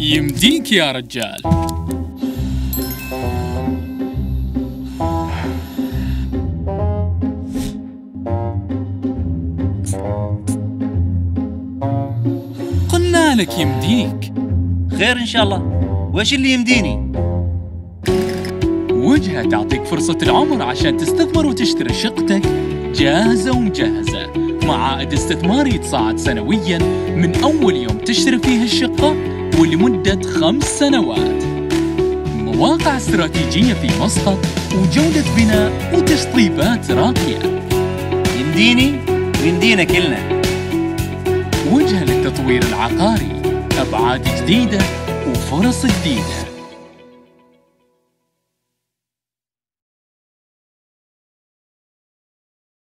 يمديك يا رجال. قلنا لك يمديك. خير إن شاء الله. وإيش اللي يمديني؟ وجهة تعطيك فرصة العمر عشان تستثمر وتشتري شقتك جاهزة ومجهزة. مع عائد استثماري يتصاعد سنويا من أول يوم تشتري فيه الشقة ولمدة خمس سنوات. مواقع استراتيجية في مسقط وجودة بناء وتشطيبات راقية. يمديني؟ ويمدينا كلنا. وجهة للتطوير العقاري أبعاد جديدة وفرص جديدة.